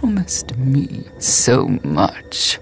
promised me so much.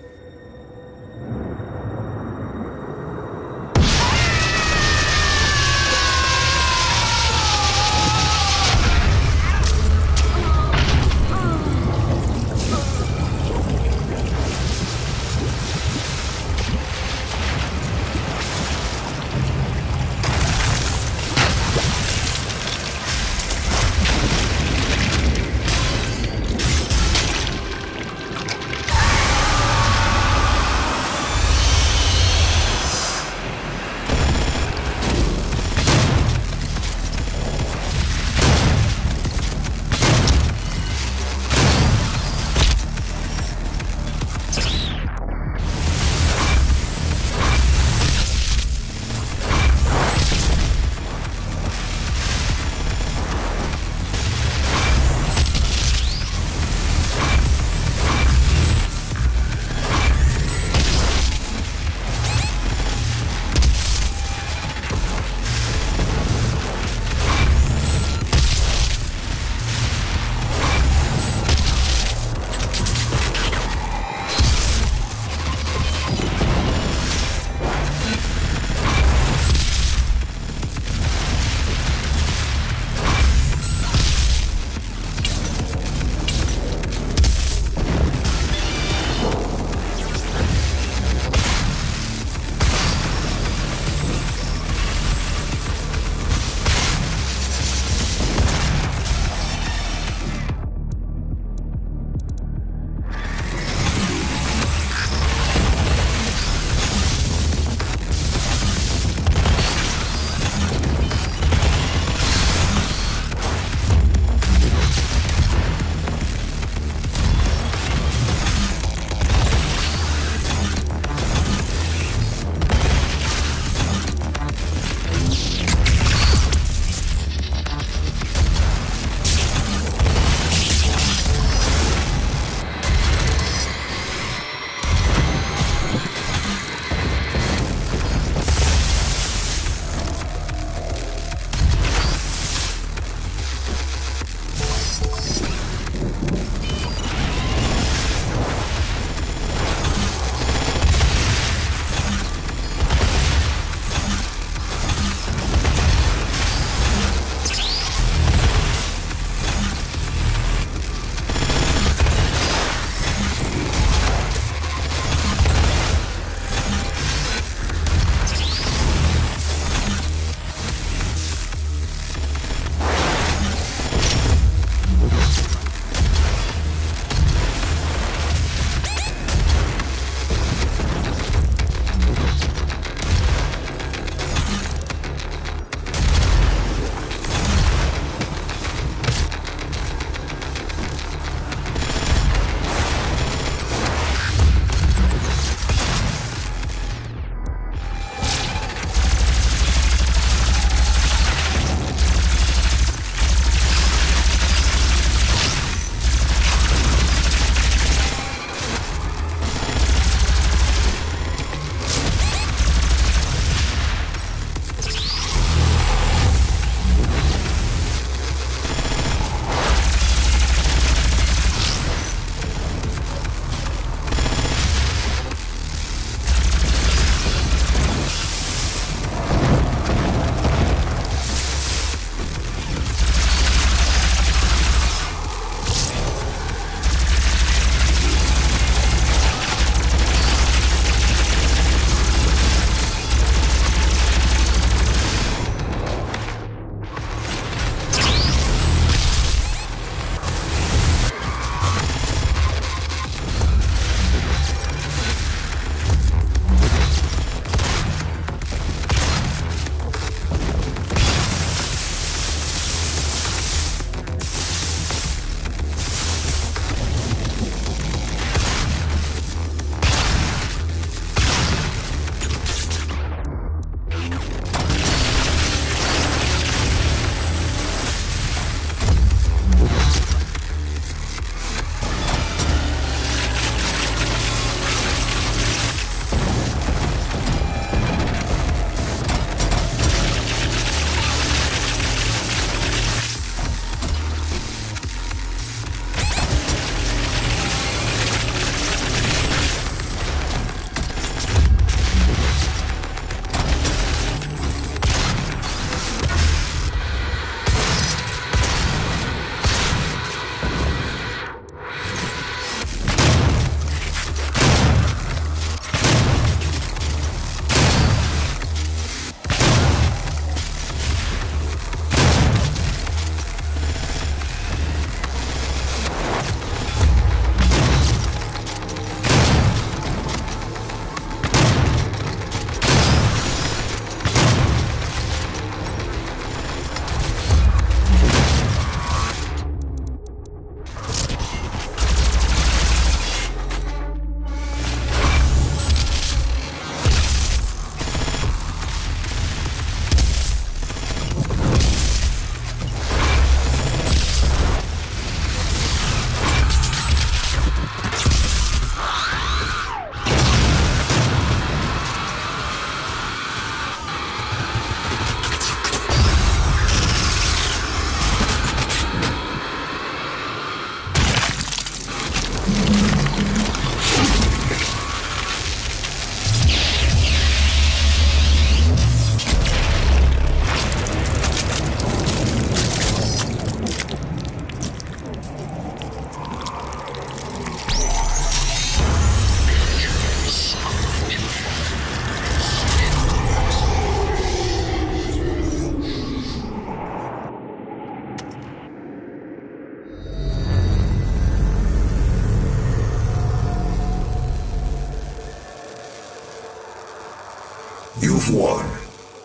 You've won.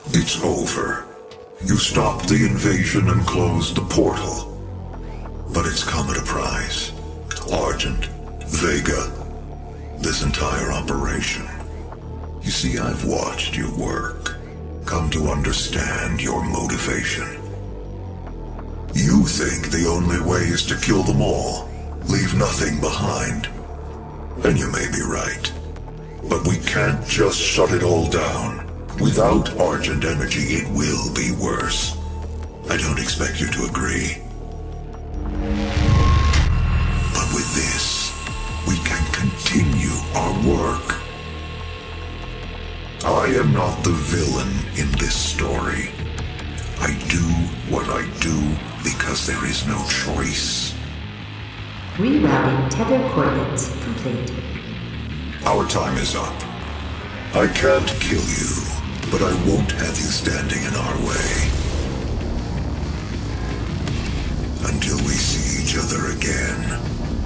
It's over. You stopped the invasion and closed the portal. But it's come at a price. Argent, Vega, this entire operation. You see, I've watched your work, come to understand your motivation. You think the only way is to kill them all, leave nothing behind. And you may be right. But we can't just shut it all down. Without Argent energy, it will be worse. I don't expect you to agree. But with this, we can continue our work. I am not the villain in this story. I do what I do because there is no choice. Rerouting tether coordinates complete. Our time is up. I can't kill you, but I won't have you standing in our way. Until we see each other again.